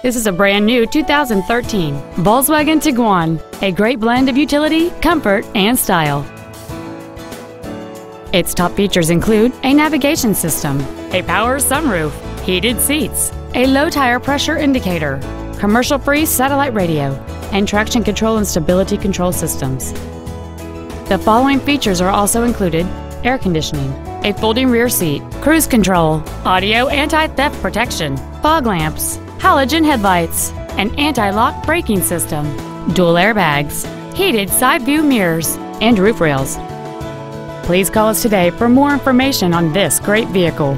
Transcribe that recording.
This is a brand new 2013 Volkswagen Tiguan, a great blend of utility, comfort, and style. Its top features include a navigation system, a power sunroof, heated seats, a low tire pressure indicator, commercial-free satellite radio, and traction control and stability control systems. The following features are also included air conditioning, a folding rear seat, cruise control, audio anti-theft protection, fog lamps, halogen headlights, an anti-lock braking system, dual airbags, heated side view mirrors, and roof rails. Please call us today for more information on this great vehicle.